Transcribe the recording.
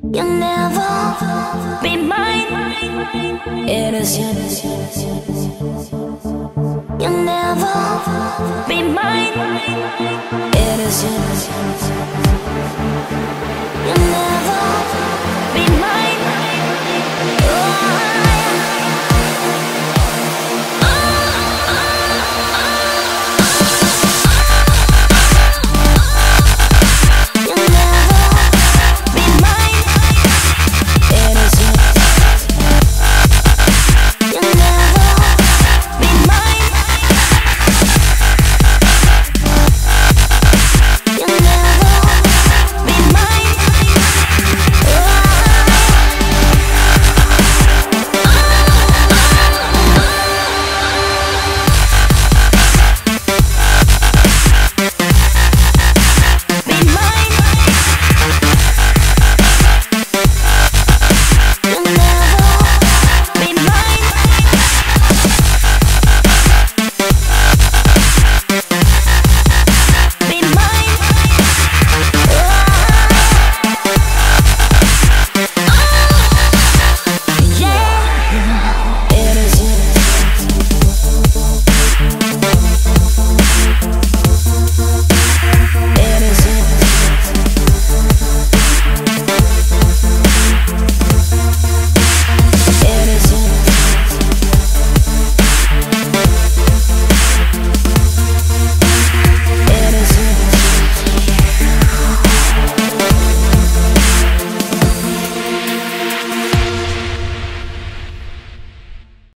You'll never be mine. It is you. You'll never be mine. It is you. You'll never.